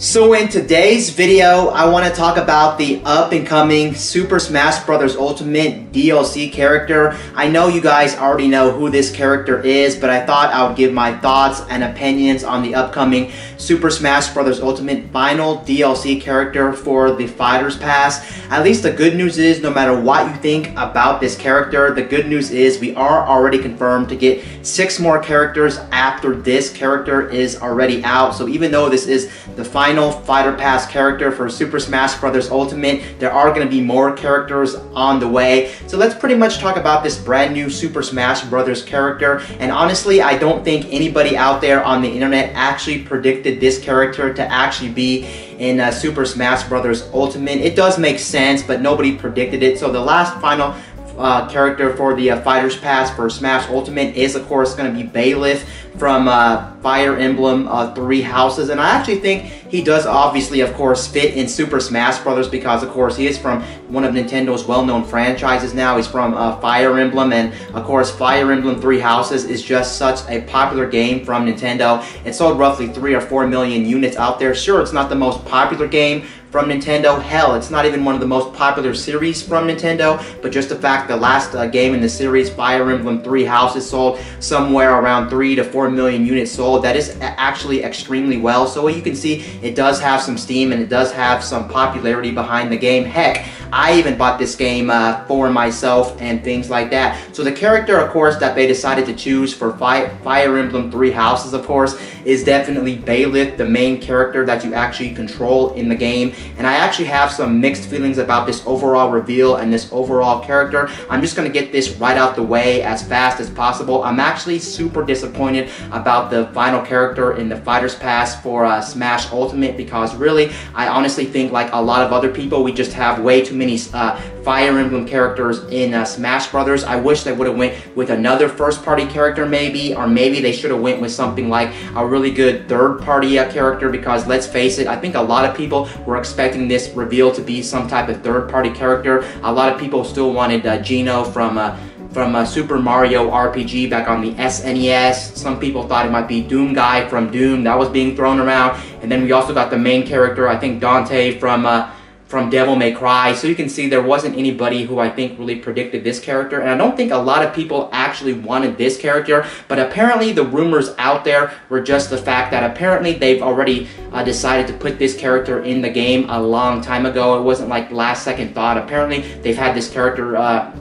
So in today's video, I want to talk about the up and coming Super Smash Bros. Ultimate DLC character. I know you guys already know who this character is, but I thought I would give my thoughts and opinions on the upcoming Super Smash Bros. Ultimate final DLC character for the Fighters Pass. At least the good news is, no matter what you think about this character, the good news is we are already confirmed to get six more characters after this character is already out. So even though this is the final final Fighter Pass character for Super Smash Bros. Ultimate. There are going to be more characters on the way. So let's pretty much talk about this brand new Super Smash Bros. character. And honestly, I don't think anybody out there on the internet actually predicted this character to actually be in uh, Super Smash Bros. Ultimate. It does make sense, but nobody predicted it. So the last final uh, character for the uh, Fighter's Pass for Smash Ultimate is, of course, going to be Byleth from uh, Fire Emblem uh, Three Houses. And I actually think he does obviously, of course, fit in Super Smash Bros. because, of course, he is from one of Nintendo's well-known franchises now. He's from uh, Fire Emblem. And, of course, Fire Emblem Three Houses is just such a popular game from Nintendo. It sold roughly 3 or 4 million units out there. Sure, it's not the most popular game from Nintendo. Hell, it's not even one of the most popular series from Nintendo, but just the fact the last uh, game in the series, Fire Emblem Three Houses, sold somewhere around 3 to 4 million units sold. That is actually extremely well. So you can see it does have some steam and it does have some popularity behind the game. Heck, I even bought this game uh, for myself and things like that. So the character, of course, that they decided to choose for Fi Fire Emblem Three Houses, of course, is definitely Byleth, the main character that you actually control in the game. And I actually have some mixed feelings about this overall reveal and this overall character. I'm just going to get this right out the way as fast as possible. I'm actually super disappointed about the final character in the Fighter's Pass for uh, Smash Ultimate because really, I honestly think like a lot of other people, we just have way too many uh, Fire Emblem characters in uh, Smash Brothers. I wish they would have went with another first-party character maybe, or maybe they should have went with something like a really good third-party uh, character because let's face it, I think a lot of people were expecting this reveal to be some type of third-party character. A lot of people still wanted uh, Geno from uh, from uh, Super Mario RPG back on the SNES. Some people thought it might be Doom Guy from Doom. That was being thrown around. And then we also got the main character, I think Dante from uh, from Devil May Cry. So you can see there wasn't anybody who I think really predicted this character. And I don't think a lot of people actually wanted this character. But apparently the rumors out there were just the fact that apparently they've already uh, decided to put this character in the game a long time ago. It wasn't like last second thought. Apparently they've had this character... Uh,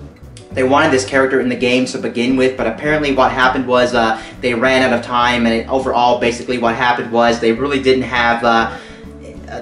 they wanted this character in the game to begin with, but apparently what happened was uh, they ran out of time, and it, overall, basically what happened was they really didn't have uh,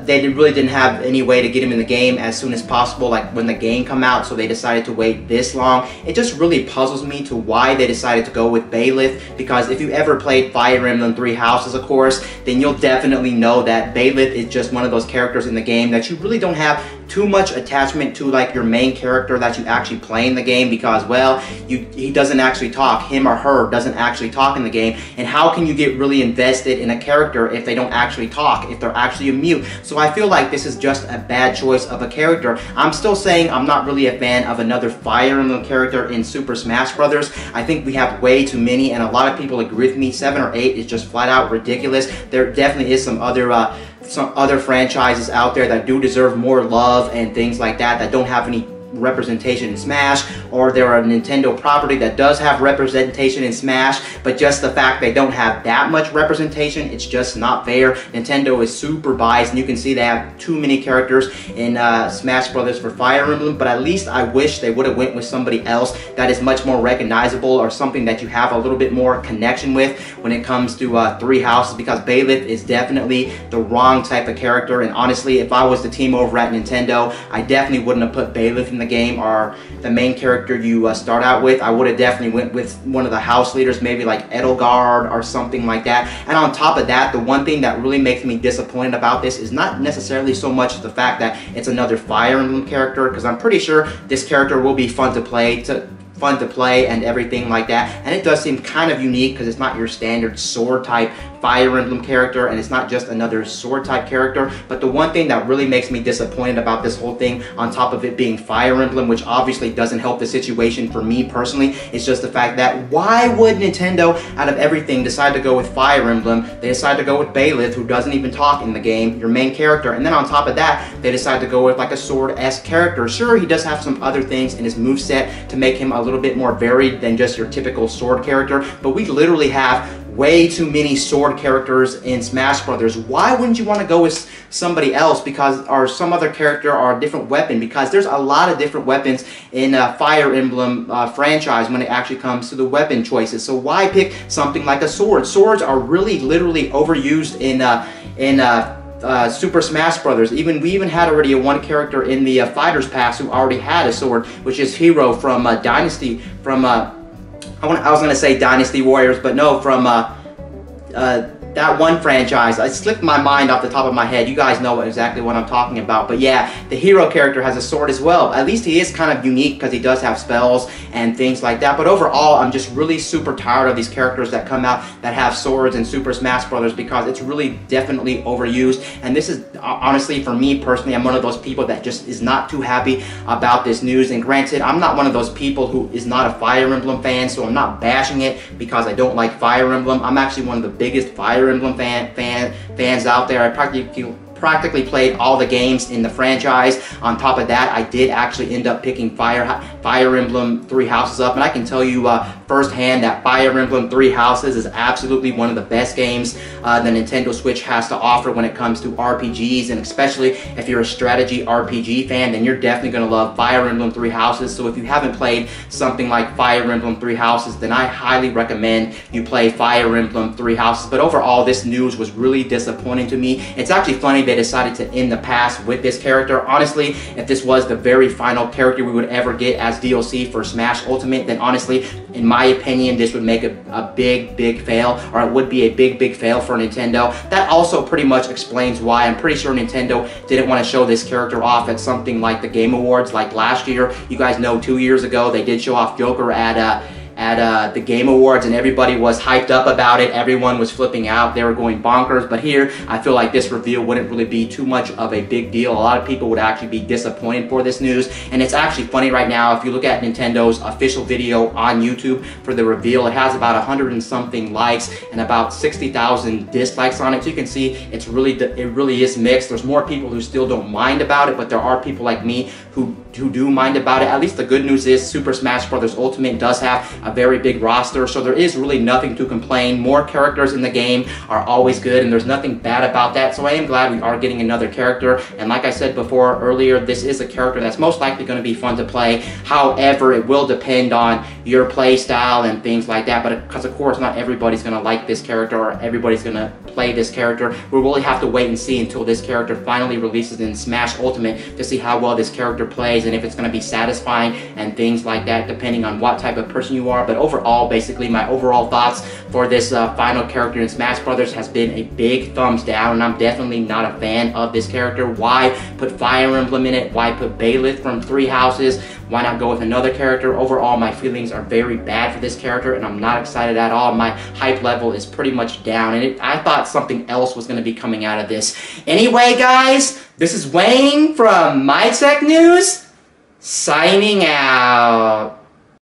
they really didn't have any way to get him in the game as soon as possible, like when the game come out, so they decided to wait this long. It just really puzzles me to why they decided to go with Byleth, because if you ever played Fire Emblem Three Houses, of course, then you'll definitely know that Byleth is just one of those characters in the game that you really don't have too much attachment to like your main character that you actually play in the game because well you he doesn't actually talk. Him or her doesn't actually talk in the game. And how can you get really invested in a character if they don't actually talk if they're actually a mute? So I feel like this is just a bad choice of a character. I'm still saying I'm not really a fan of another Fire Emblem character in Super Smash Brothers. I think we have way too many and a lot of people agree with me. Seven or eight is just flat out ridiculous. There definitely is some other uh, some other franchises out there that do deserve more love and things like that that don't have any representation in Smash, or they're a Nintendo property that does have representation in Smash, but just the fact they don't have that much representation, it's just not fair. Nintendo is super biased, and you can see they have too many characters in uh, Smash Brothers for Fire Emblem, but at least I wish they would have went with somebody else that is much more recognizable or something that you have a little bit more connection with when it comes to uh, Three Houses, because Byleth is definitely the wrong type of character, and honestly, if I was the team over at Nintendo, I definitely wouldn't have put Byleth in the the game are the main character you uh, start out with, I would have definitely went with one of the house leaders, maybe like Edelgard or something like that. And on top of that, the one thing that really makes me disappointed about this is not necessarily so much the fact that it's another Fire Emblem character, because I'm pretty sure this character will be fun to play. To, fun to play and everything like that. And it does seem kind of unique because it's not your standard sword type Fire Emblem character and it's not just another sword type character. But the one thing that really makes me disappointed about this whole thing, on top of it being Fire Emblem, which obviously doesn't help the situation for me personally, is just the fact that why would Nintendo, out of everything, decide to go with Fire Emblem? They decide to go with Byleth, who doesn't even talk in the game, your main character. And then on top of that, they decide to go with like a sword-esque character. Sure, he does have some other things in his move set to make him a little bit more varied than just your typical sword character, but we literally have way too many sword characters in Smash Brothers. Why wouldn't you want to go with somebody else because or some other character or a different weapon? Because there's a lot of different weapons in a Fire Emblem uh, franchise when it actually comes to the weapon choices. So why pick something like a sword? Swords are really literally overused in uh, in uh, uh, Super Smash Brothers. Even we even had already a one character in the uh, Fighters Pass who already had a sword, which is Hero from uh, Dynasty from. I, want, I was gonna say Dynasty Warriors, but no, from uh, uh, that one franchise. I slipped my mind off the top of my head. You guys know exactly what I'm talking about. But yeah, the hero character has a sword as well. At least he is kind of unique because he does have spells and things like that. But overall, I'm just really super tired of these characters that come out that have swords and Super Smash Brothers because it's really definitely overused. And this is honestly, for me personally, I'm one of those people that just is not too happy about this news. And granted, I'm not one of those people who is not a Fire Emblem fan, so I'm not bashing it because I don't like Fire Emblem. I'm actually one of the biggest Fire Fire Emblem fan, fan, fans out there. I probably practically practically played all the games in the franchise. On top of that, I did actually end up picking Fire Fire Emblem Three Houses up, and I can tell you uh, firsthand that Fire Emblem Three Houses is absolutely one of the best games uh, the Nintendo Switch has to offer when it comes to RPGs, and especially if you're a strategy RPG fan, then you're definitely going to love Fire Emblem Three Houses. So if you haven't played something like Fire Emblem Three Houses, then I highly recommend you play Fire Emblem Three Houses. But overall, this news was really disappointing to me. It's actually funny they decided to end the past with this character. Honestly, if this was the very final character we would ever get as DLC for Smash Ultimate, then honestly, in my opinion, this would make a, a big, big fail, or it would be a big, big fail for Nintendo. That also pretty much explains why I'm pretty sure Nintendo didn't want to show this character off at something like the Game Awards like last year. You guys know two years ago, they did show off Joker at uh, at uh, the Game Awards and everybody was hyped up about it. Everyone was flipping out. They were going bonkers. But here, I feel like this reveal wouldn't really be too much of a big deal. A lot of people would actually be disappointed for this news. And it's actually funny right now, if you look at Nintendo's official video on YouTube for the reveal, it has about 100 and something likes and about 60,000 dislikes on it. So you can see it's really, it really is mixed. There's more people who still don't mind about it, but there are people like me who, who do mind about it. At least the good news is Super Smash Bros. Ultimate does have a very big roster, so there is really nothing to complain. More characters in the game are always good, and there's nothing bad about that, so I am glad we are getting another character. And like I said before earlier, this is a character that's most likely going to be fun to play. However, it will depend on your play style and things like that, but uh, because of course not everybody's going to like this character or everybody's going to play this character. We'll really have to wait and see until this character finally releases in Smash Ultimate to see how well this character plays and if it's going to be satisfying and things like that, depending on what type of person you are are. But overall, basically, my overall thoughts for this uh, final character in Smash Brothers has been a big thumbs down, and I'm definitely not a fan of this character. Why put Fire Emblem in it? Why put Byleth from Three Houses? Why not go with another character? Overall, my feelings are very bad for this character, and I'm not excited at all. My hype level is pretty much down, and it, I thought something else was going to be coming out of this. Anyway, guys, this is Wayne from My Tech News, signing out.